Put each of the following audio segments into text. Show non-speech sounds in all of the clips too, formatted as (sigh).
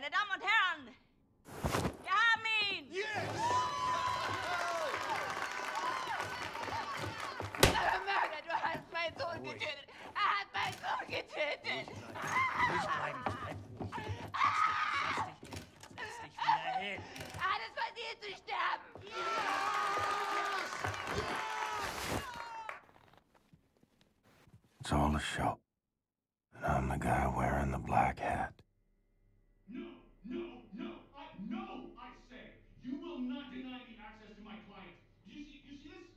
Meine Damen und Herren, wir haben ihn! Mörder, du hast meinen Sohn getötet. Er hat meinen Sohn getötet. Ruhig bleiben. Bleib ruhig. Setz dich, setz dich wieder hin. Er hat es verdient zu sterben. It's all a show. And I'm the guy wearing the black hat. No, no, no, I, no, I say, you will not deny me access to my client. You see, you see this?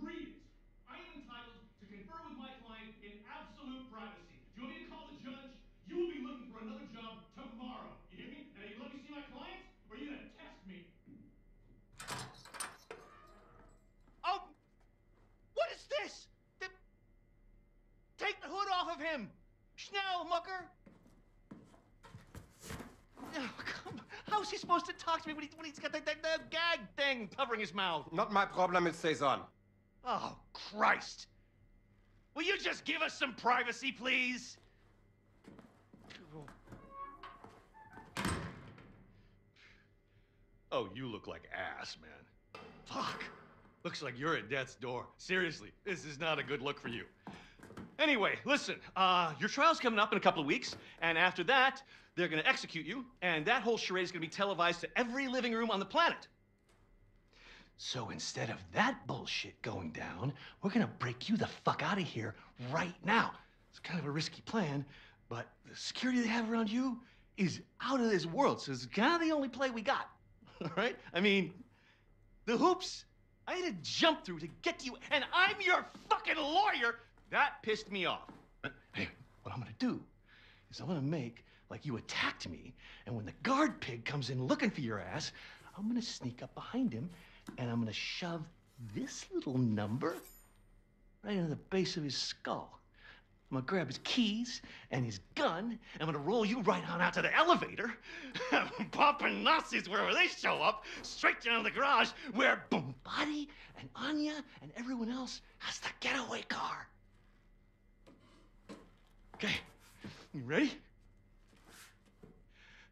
Read it. I am entitled to confer with my client in absolute privacy. Do you want me to call the judge? You will be looking for another job tomorrow. You hear me? Now you let me see my client, or are you gonna test me? Oh! What is this? The... Take the hood off of him! Schnell, mucker! Oh, come. How's he supposed to talk to me when, he, when he's got that, that, that gag thing covering his mouth? Not my problem, it stays on. Oh, Christ! Will you just give us some privacy, please? Oh, you look like ass, man. Fuck. Looks like you're at death's door. Seriously, this is not a good look for you. Anyway, listen, uh, your trial's coming up in a couple of weeks, and after that, they're gonna execute you, and that whole charade is gonna be televised to every living room on the planet. So instead of that bullshit going down, we're gonna break you the fuck out of here right now. It's kind of a risky plan, but the security they have around you is out of this world, so it's kind of the only play we got. (laughs) All right? I mean, the hoops I had to jump through to get to you, and I'm your fucking lawyer. That pissed me off. Hey, what I'm gonna do is I'm gonna make like you attacked me, and when the guard pig comes in looking for your ass, I'm gonna sneak up behind him, and I'm gonna shove this little number right into the base of his skull. I'm gonna grab his keys and his gun. and I'm gonna roll you right on out to the elevator. (laughs) Popping Nazis wherever they show up, straight down the garage where Bombate and Anya and everyone else has the getaway car. Okay, you ready?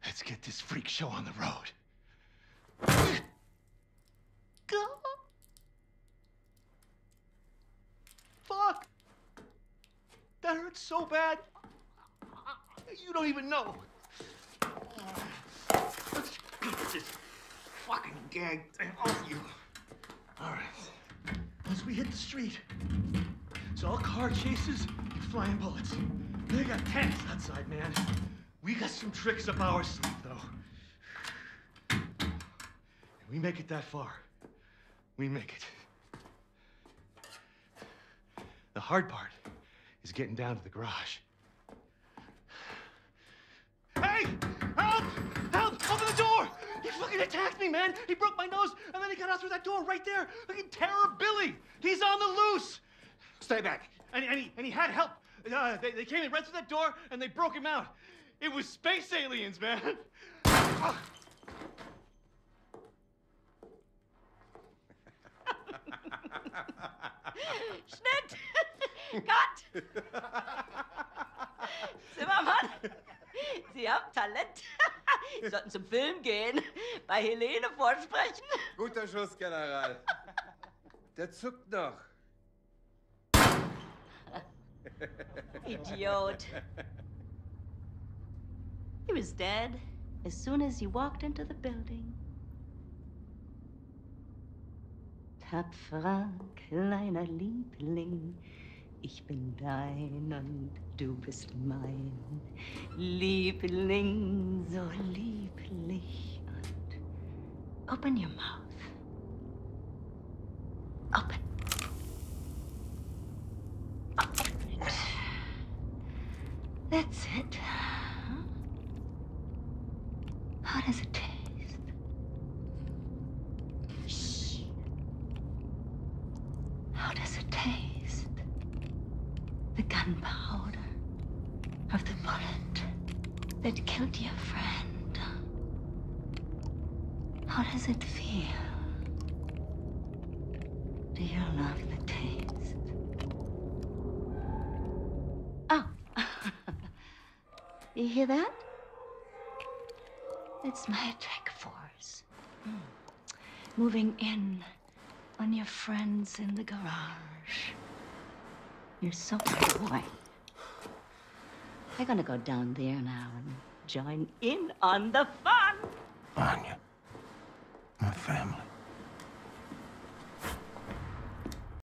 Let's get this freak show on the road. Go. Fuck. That hurts so bad. You don't even know. Let's get this fucking gag off you. All right. Once we hit the street, it's all car chases and flying bullets. They got tanks outside, man. We got some tricks up our sleeve, though. And we make it that far. We make it. The hard part is getting down to the garage. Hey! Help! Help! Open the door! He fucking attacked me, man! He broke my nose, and then he got out through that door right there! Fucking Terror Billy! He's on the loose! Stay back! And, and, he, and he had help! Uh, they, they came in right through that door, and they broke him out. It was space aliens, man! (laughs) Schnitt! (laughs) Cut! Zimmermann, Sie haben Talent. Sie (laughs) sollten zum Film gehen, bei Helene vorsprechen. Guter Schuss, General. Der zuckt noch. Idiot. He was dead as soon as he walked into the building. Tapferer kleiner Liebling, ich bin dein und du bist mein. Liebling, so lieblich und open your mouth. Open. Open That's it. How does it taste? Shh. How does it taste? The gunpowder of the bullet that killed your friend. How does it feel? Do you love the taste? Oh. You hear that? It's my tech force. Mm. Moving in on your friends in the garage. You're so boy. I'm gonna go down there now and join in on the fun.